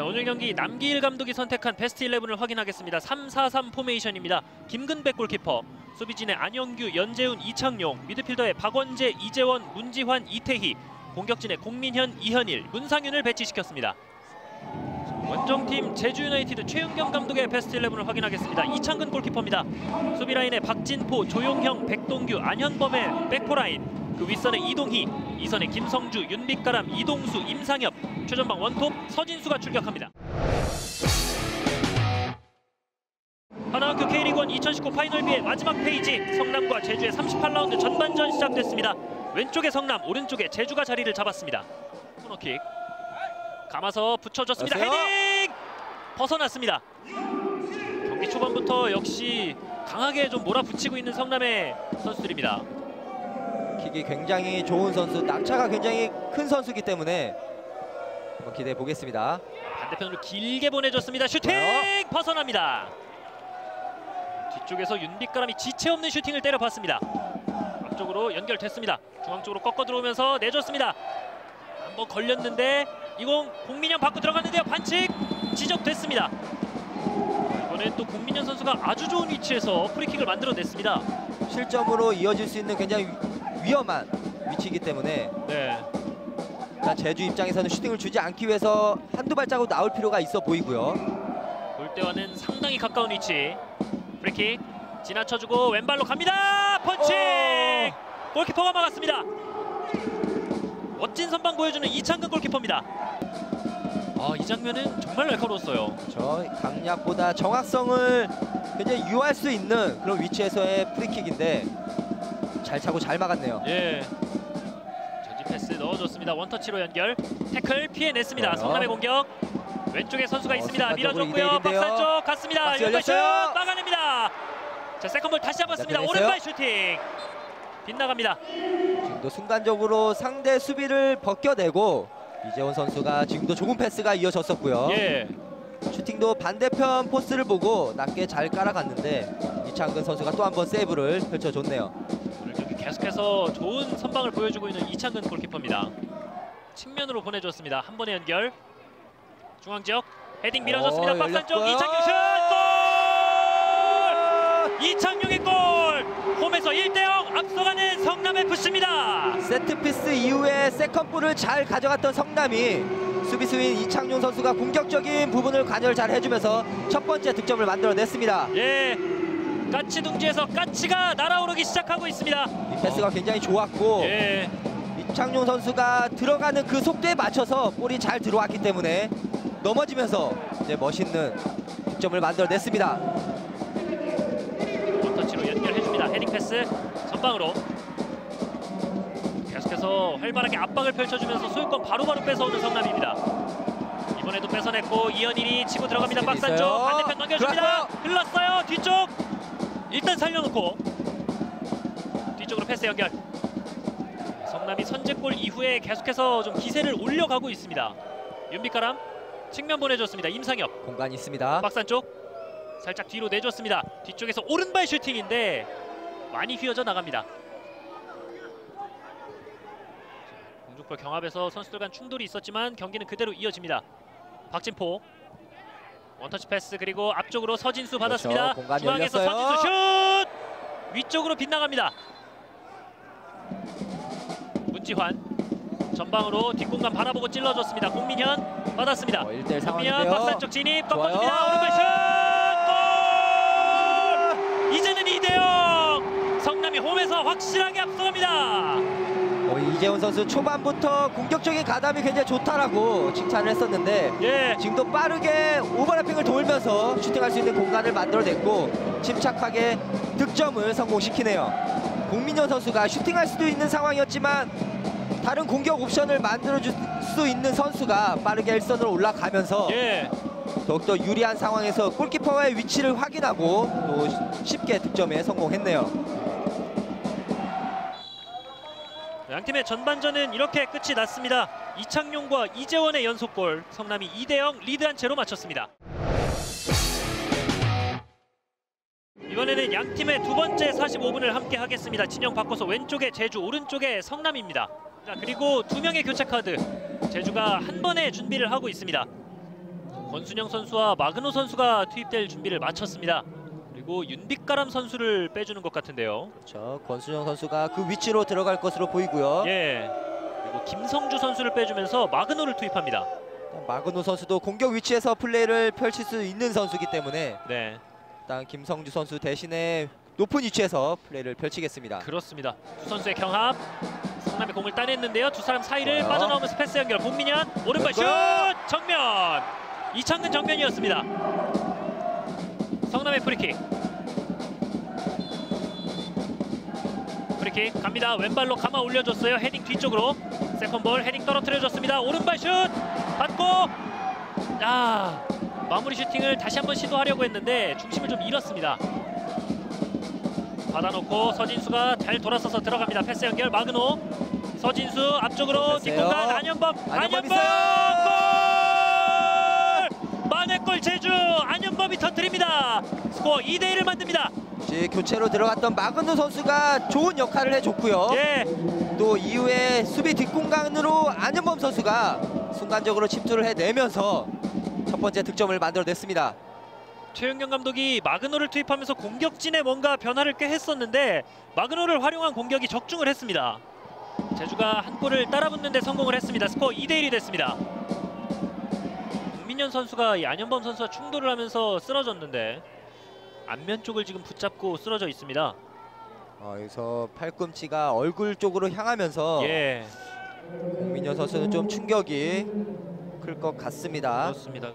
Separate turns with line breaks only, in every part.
자 오늘 경기 남기일 감독이 선택한 베스트 11을 확인하겠습니다. 3-4-3 포메이션입니다. 김근배 골키퍼, 수비진의 안영규, 연제운, 이창용, 미드필더의 박원재, 이재원, 문지환, 이태희, 공격진의 공민현, 이현일, 문상윤을 배치시켰습니다. 원정팀 제주 유나이티드 최윤겸 감독의 베스트 11을 확인하겠습니다. 이창근 골키퍼입니다. 수비 라인에 박진포, 조용형, 백동규, 안현범의 백포라인. 그 윗선에 이동희, 이선에 김성주, 윤빛가람, 이동수, 임상협, 최전방 원톱 서진수가 출격합니다. 하나원큐 K리그1 2019 파이널 B의 마지막 페이지 성남과 제주의 38라운드 전반전 시작됐습니다. 왼쪽에 성남, 오른쪽에 제주가 자리를 잡았습니다. 코너킥 감아서 붙여줬습니다. 헤딩! 벗어났습니다. 경기 초반부터 역시 강하게 좀 몰아붙이고 있는 성남의 선수들입니다.
킥이 굉장히 좋은 선수, 낙차가 굉장히 큰 선수이기 때문에 한번 기대해 보겠습니다.
반대편으로 길게 보내줬습니다. 슈팅
좋아요.
벗어납니다. 뒤쪽에서 윤빛가람이 지체 없는 슈팅을 때려봤습니다. 앞쪽으로 연결됐습니다. 중앙 쪽으로 꺾어 들어오면서 내줬습니다. 한번 걸렸는데 이공 공민현 받고 들어갔는데요. 반칙 지적됐습니다. 이번엔 또 공민현 선수가 아주 좋은 위치에서 프리킥을 만들어냈습니다.
실점으로 이어질 수 있는 굉장히 위험한 위치이기 때문에
네.
일단 제주 입장에서는 슈팅을 주지 않기 위해서 한두 발자국 나올 필요가 있어 보이고요.
골대와는 상당히 가까운 위치. 프리킥 지나쳐주고 왼발로 갑니다. 펀칭!
오!
골키퍼가 막았습니다. 멋진 선방 보여주는 이창근 골키퍼입니다. 아, 이 장면은 정말 날카로웠어요.
저 강약보다 정확성을 굉장히 유효할 수 있는 그런 위치에서의 프리킥인데 잘 차고 잘 막았네요.
예. 전지 패스 넣어줬습니다. 원터치로 연결. 태클 피해냈습니다.
좋아요.
성남의 공격. 왼쪽에 선수가
어,
있습니다.
순간적으로
밀어줬고요.
이대1인데요.
박스 쪽 갔습니다.
박스
연결 슛
열렸어요.
막아냅니다. 자, second ball 다시 잡았습니다.
자,
오른발 슈팅. 빗나갑니다.
지금도 순간적으로 상대 수비를 벗겨내고 이재원 선수가 지금도 좋은 패스가 이어졌었고요.
예.
슈팅도 반대편 포스를 보고 낮게 잘 깔아갔는데 이창근 선수가 또 한 번 세이브를 펼쳐줬네요.
계속해서 좋은 선방을 보여주고 있는 이창근 골키퍼입니다. 측면으로 보내줬습니다. 한 번의 연결. 중앙 지역 헤딩 밀어줬습니다.
어,
박스 안쪽. 이창용 슛! 골! 이창용의 골! 홈에서 1대0 앞서가는 성남 FC입니다.
세트피스 이후에 세컨볼을 잘 가져갔던 성남이 수비수인 이창용 선수가 공격적인 부분을 관여를 잘 해주면서 첫 번째 득점을 만들어냈습니다.
예. 까치 둥지에서 까치가 날아오르기 시작하고 있습니다.
이 패스가 굉장히 좋았고
예.
이창용 선수가 들어가는 그 속도에 맞춰서 볼이 잘 들어왔기 때문에 넘어지면서 이제 멋있는 득점을 만들어냈습니다.
원터치로 연결해줍니다. 헤딩 패스 전방으로 계속해서 활발하게 압박을 펼쳐주면서 소유권 바로바로 뺏어오는 성남입니다. 이번에도 뺏어냈고 이현일이 치고 들어갑니다. 안쪽
있어요.
반대편 넘겨줍니다. 흘렀어요. 뒤쪽 일단 살려놓고 뒤쪽으로 패스 연결. 성남이 선제골 이후에 계속해서 좀 기세를 올려가고 있습니다. 윤빛가람 측면 보내줬습니다. 임상엽
공간이 있습니다.
박스 안쪽 살짝 뒤로 내줬습니다. 뒤쪽에서 오른발 슈팅인데 많이 휘어져 나갑니다. 공중볼 경합에서 선수들 간 충돌이 있었지만 경기는 그대로 이어집니다. 박진포 원터치 패스 그리고 앞쪽으로 서진수 받았습니다.
그렇죠.
중앙에서
열렸어요.
서진수 슛! 위쪽으로 빗나갑니다. 문지환 전방으로 뒷공간 바라보고 찔러줬습니다. 공민현 받았습니다.
어, 1대1
공민현. 박스 안쪽 진입. 꺾어줍니다. 오른발 슛! 골! 이제는 2대0 성남이 홈에서 확실하게 앞서갑니다.
어, 이재훈 선수 초반부터 공격적인 가담이 굉장히 좋다라고 칭찬을 했었는데
예,
지금도 빠르게 오버래핑을 돌면서 슈팅할 수 있는 공간을 만들어냈고 침착하게 득점을 성공시키네요. 공민현 선수가 슈팅할 수도 있는 상황이었지만 다른 공격 옵션을 만들어줄 수 있는 선수가 빠르게 일선으로 올라가면서
예.
더욱더 유리한 상황에서 골키퍼의 위치를 확인하고 또 쉽게 득점에 성공했네요.
양팀의 전반전은 이렇게 끝이 났습니다. 이창용과 이재원의 연속골 성남이 2대0 리드한 채로 마쳤습니다. 이번에는 양팀의 두 번째 45분을 함께 하겠습니다. 진영 바꿔서 왼쪽에 제주, 오른쪽에 성남입니다. 자 그리고 두 명의 교체 카드 제주가 한 번에 준비를 하고 있습니다. 권순영 선수와 마그노 선수가 투입될 준비를 마쳤습니다. 그리고 윤빛가람 선수를 빼주는 것 같은데요.
그렇죠. 권순영 선수가 그 위치로 들어갈 것으로 보이고요.
예. 그리고 김성주 선수를 빼주면서 마그노를 투입합니다.
마그노 선수도 공격 위치에서 플레이를 펼칠 수 있는 선수이기 때문에
네,
일단 김성주 선수 대신에 높은 위치에서 플레이를 펼치겠습니다.
그렇습니다. 두 선수의 경합. 성남의 공을 따냈는데요. 두 사람 사이를
좋아요.
빠져나오면서 패스 연결. 공민현 오른발 슛! 정면. 이창근 정면이었습니다. 성남의 프리킥. 프리킥 갑니다. 왼발로 감아 올려줬어요. 헤딩 뒤쪽으로. second ball 헤딩 떨어뜨려줬습니다. 오른발 슛 받고 아 마무리 슈팅을 다시 한번 시도하려고 했는데 중심을 좀 잃었습니다. 받아놓고 서진수가 잘 돌아서서 들어갑니다. 패스 연결 마그노 서진수 앞쪽으로. 뒷공간 안현범
안현범
안현범
있어요.
골! 만회골 제주 안현범이 터뜨립니다. 스코어 2대 1을 만듭니다.
이제 교체로 들어갔던 마그노 선수가 좋은 역할을 해줬고요.
예,
또 이후에 수비 뒷공간으로 안현범 선수가 순간적으로 침투를 해내면서 첫 번째 득점을 만들어냈습니다.
최윤경 감독이 마그노를 투입하면서 공격진에 뭔가 변화를 꽤 했었는데 마그노를 활용한 공격이 적중을 했습니다. 제주가 한 골을 따라붙는 데 성공을 했습니다. 스코어 2대 1이 됐습니다. 국민현 선수가 이 안현범 선수와 충돌을 하면서 쓰러졌는데 안면 쪽을 지금 붙잡고 쓰러져 있습니다.
어, 여기서 팔꿈치가 얼굴 쪽으로 향하면서
예,
공민현 선수는 좀 충격이 클 것 같습니다.
그렇습니다.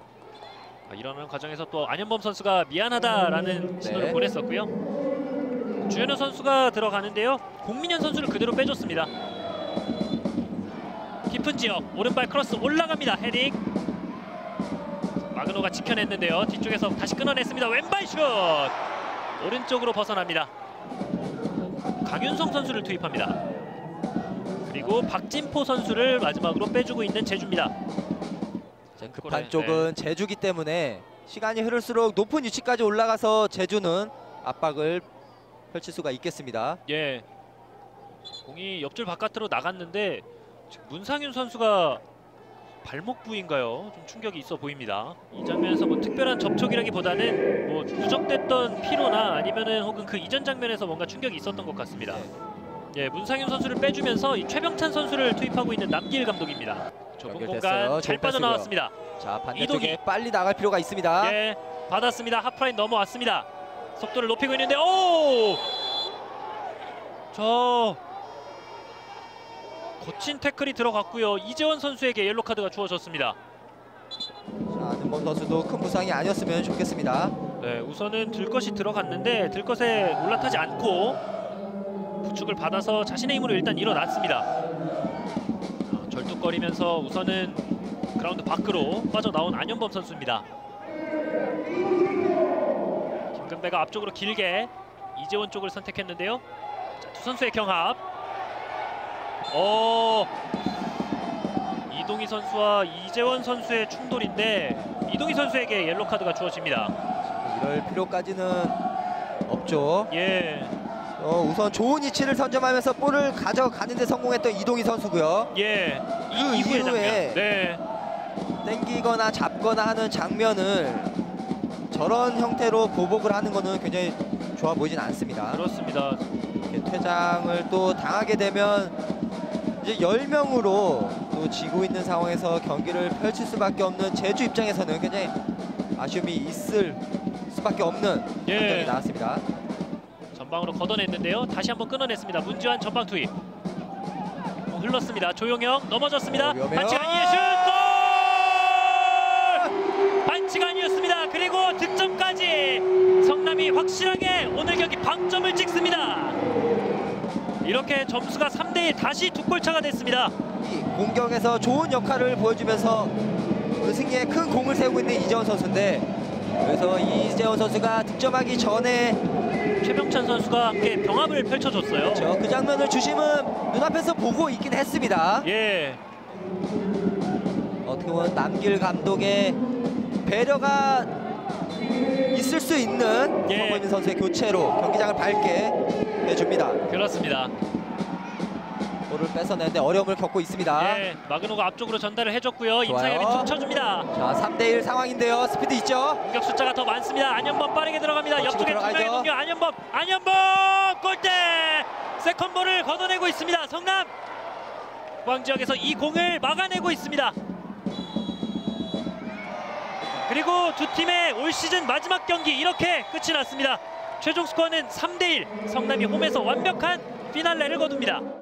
아, 일어나는 과정에서 또 안현범 선수가 미안하다라는 신호를
네.
보냈었고요. 주현우 선수가 들어가는데요. 공민현 선수를 그대로 빼줬습니다. 깊은 지역 오른발 크로스 올라갑니다. 헤딩. 마그노가 지켜냈는데요. 뒤쪽에서 다시 끊어냈습니다. 왼발 슛. 오른쪽으로 벗어납니다. 강윤성 선수를 투입합니다. 그리고 박진포 선수를 마지막으로 빼주고 있는 제주입니다.
급한
골에,
쪽은 제주기 때문에 시간이 흐를수록 높은 위치까지 올라가서 제주는 압박을 펼칠 수가 있겠습니다.
예. 공이 옆줄 바깥으로 나갔는데 문상윤 선수가 발목 부인가요? 좀 충격이 있어 보입니다. 이 장면에서 뭐 특별한 접촉이라기보다는 뭐 누적됐던 피로나 아니면은 혹은 그 이전 장면에서 뭔가 충격이 있었던 것 같습니다. 예, 문상윤 선수를 빼주면서 이 최병찬 선수를 투입하고 있는 남길 감독입니다. 좁은
연결됐어요.
공간 잘 빠져나왔습니다.
자 반대쪽에
이동희.
빨리 나갈 필요가 있습니다.
예, 받았습니다. 하프라인 넘어왔습니다. 속도를 높이고 있는데 오! 저 거친 태클이 들어갔고요. 이재원 선수에게 옐로 카드가 주어졌습니다.
자 안현범 선수도 큰 부상이 아니었으면 좋겠습니다.
네, 우선은 들것이 들어갔는데 들것에 올라타지 않고 부축을 받아서 자신의 힘으로 일단 일어났습니다. 어, 절뚝거리면서 우선은 그라운드 밖으로 빠져나온 안현범 선수입니다. 김근배가 앞쪽으로 길게 이재원 쪽을 선택했는데요. 자, 두 선수의 경합. 어 이동희 선수와 이재원 선수의 충돌인데 이동희 선수에게 옐로 카드가 주어집니다.
이럴 필요까지는 없죠.
예,
어, 우선 좋은 위치를 선점하면서 볼을 가져가는 데 성공했던 이동희 선수고요.
예. 그이 이후의 장면.
이후에
네,
땡기거나 잡거나 하는 장면을 저런 형태로 보복을 하는 거는 굉장히 좋아 보이진 않습니다.
그렇습니다.
퇴장을 또 당하게 되면 이제 10명으로 또 지고 있는 상황에서 경기를 펼칠 수밖에 없는 제주 입장에서는 굉장히 아쉬움이 있을 수밖에 없는
예.
판정이 나왔습니다.
전방으로 걷어냈는데요. 다시 한번 끊어냈습니다. 문지환 전방 투입. 공 흘렀습니다. 조용영 넘어졌습니다.
어, 위험해요.
반칙 아니에요. 슛! 골! 반칙 아니었습니다. 그리고 득점까지 성남이 확실하게 오늘 경기 방점을 찍습니다. 이렇게 점수가 3대1 다시 두 골 차가 됐습니다.
이 공격에서 좋은 역할을 보여주면서 그 승리에 큰 공을 세우고 있는 이재원 선수인데 그래서 이재원 선수가 득점하기 전에
최병찬 선수가 함께 병합을 펼쳐줬어요.
저그 장면을 주심은 눈앞에서 보고 있긴 했습니다.
예,
어떻게 보면 남길 감독의 배려가 있을 수 있는
예.
성범민 선수의 교체로 경기장을 밝게 해줍니다.
그렇습니다.
볼을 뺏어내는데 어려움을 겪고 있습니다.
예, 마그노가 앞쪽으로 전달을 해줬고요. 임상엽이
좋아요.
툭 쳐줍니다.
자, 3대1 상황인데요. 스피드 있죠?
공격 숫자가 더 많습니다. 안현범 빠르게 들어갑니다.
어,
옆쪽에 두 명의. 공격 안현범, 안현범 골대! 세컨볼을 걷어내고 있습니다. 성남 광지역에서 이 공을 막아내고 있습니다. 그리고 두 팀의 올 시즌 마지막 경기 이렇게 끝이 났습니다. 최종 스코어는 3대1 성남이 홈에서 완벽한 피날레를 거둡니다.